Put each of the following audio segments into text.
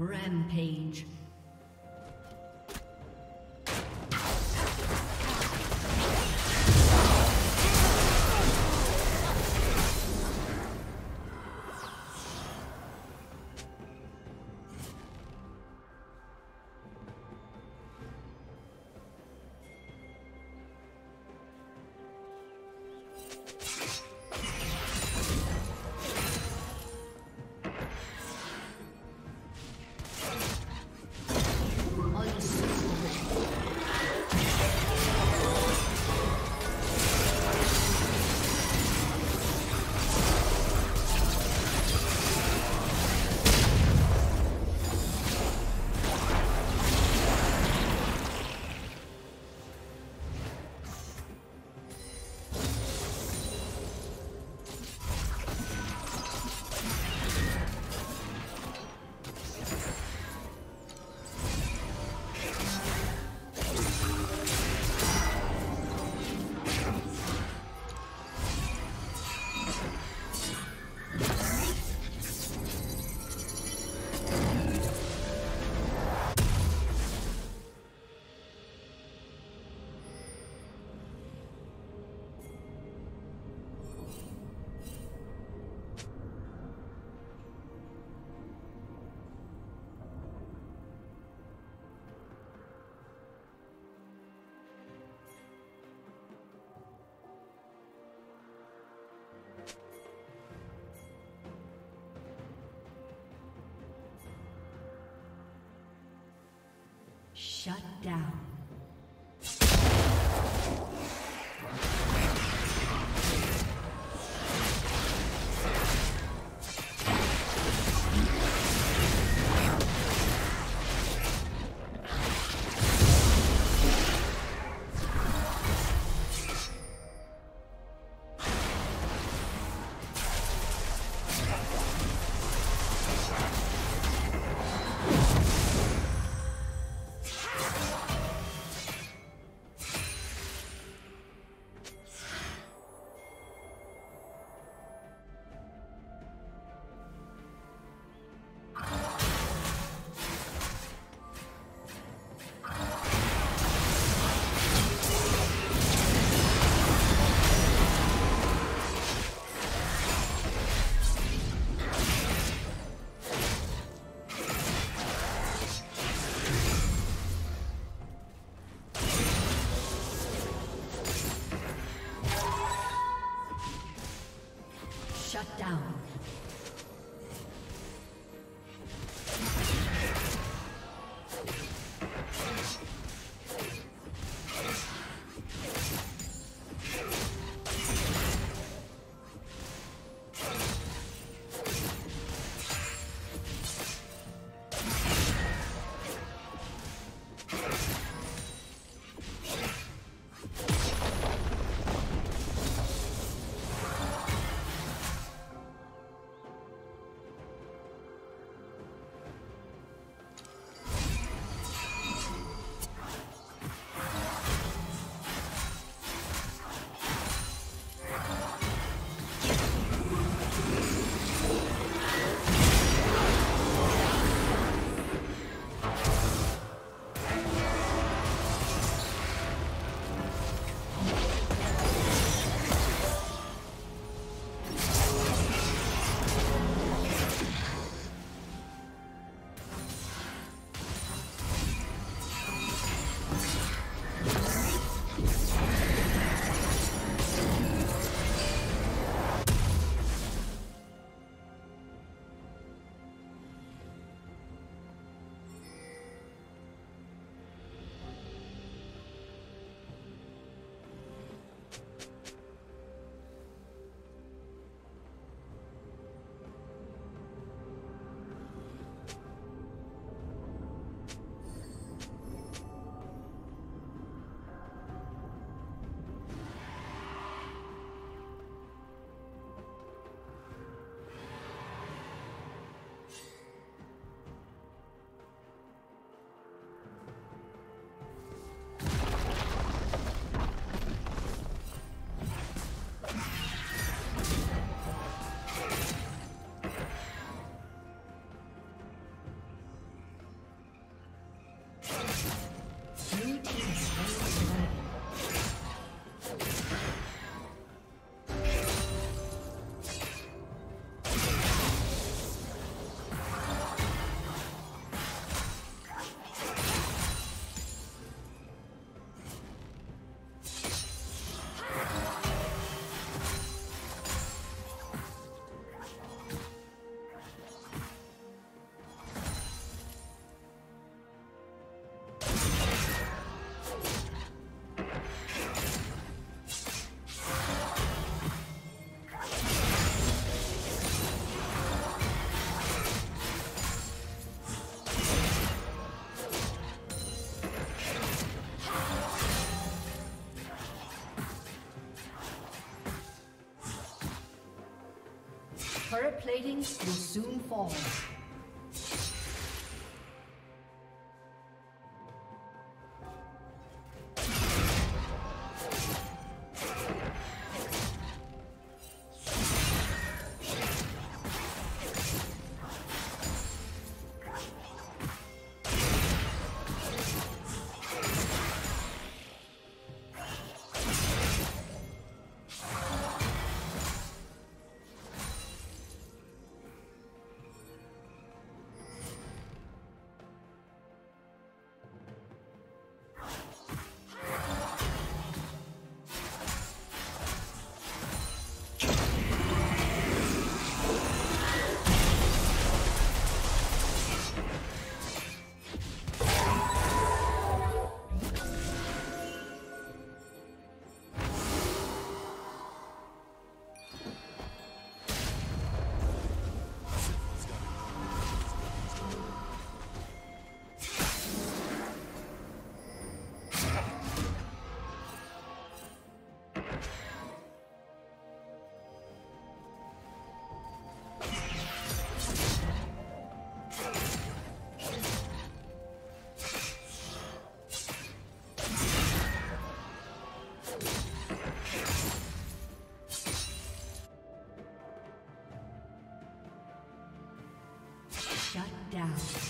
Rampage. Shut down. Turret plating will soon fall. down.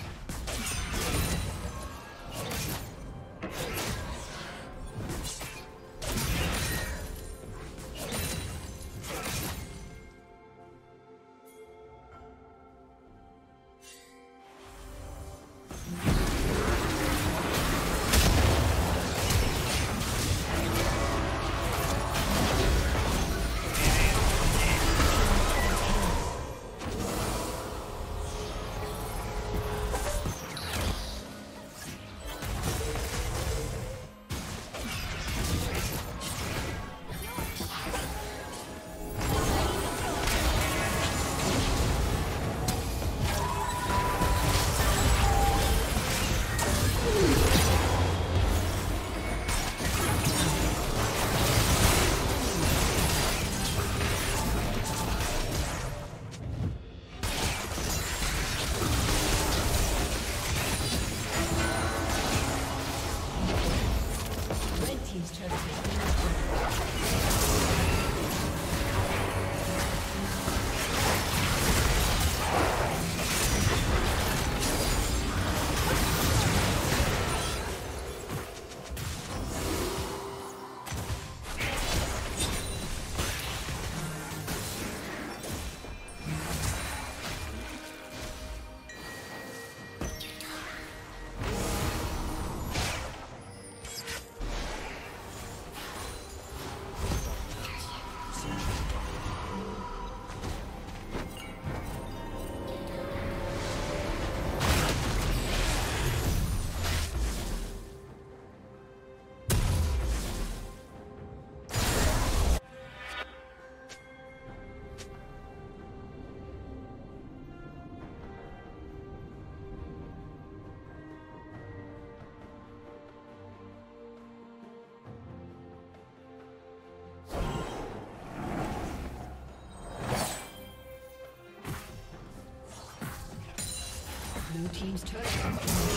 Team's turret.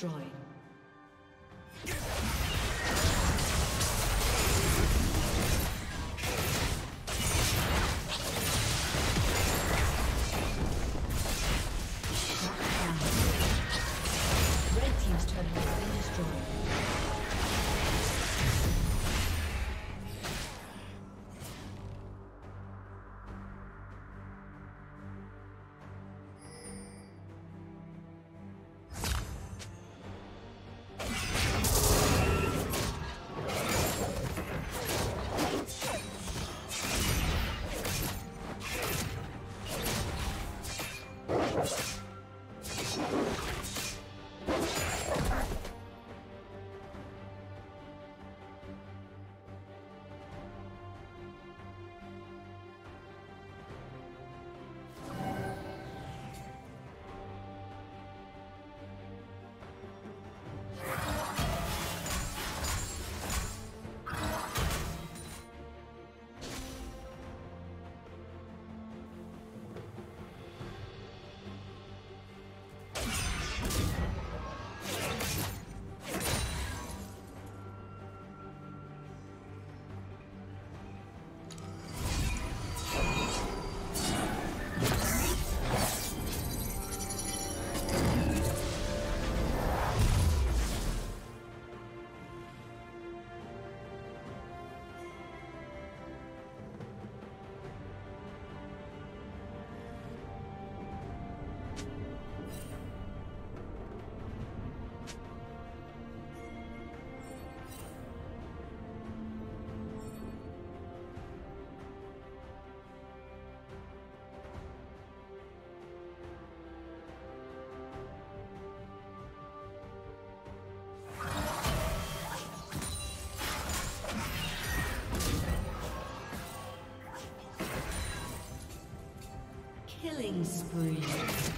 Destroyed. Killing spree.